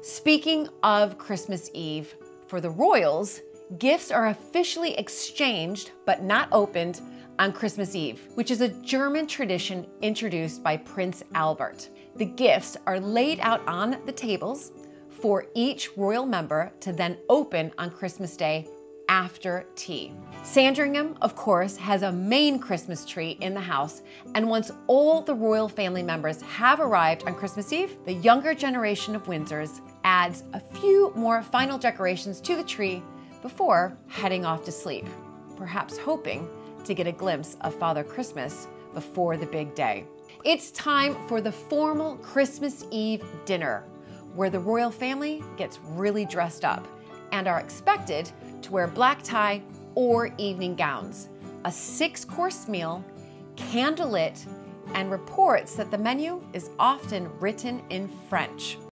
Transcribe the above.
Speaking of Christmas Eve, for the royals, gifts are officially exchanged but not opened on Christmas Eve, which is a German tradition introduced by Prince Albert. The gifts are laid out on the tables for each royal member to then open on Christmas Day after tea. Sandringham, of course, has a main Christmas tree in the house, and once all the royal family members have arrived on Christmas Eve, the younger generation of Windsors adds a few more final decorations to the tree before heading off to sleep, perhaps hoping to get a glimpse of Father Christmas before the big day. It's time for the formal Christmas Eve dinner, where the royal family gets really dressed up and are expected to wear black tie or evening gowns. A six course meal, candlelit, and reports that the menu is often written in French.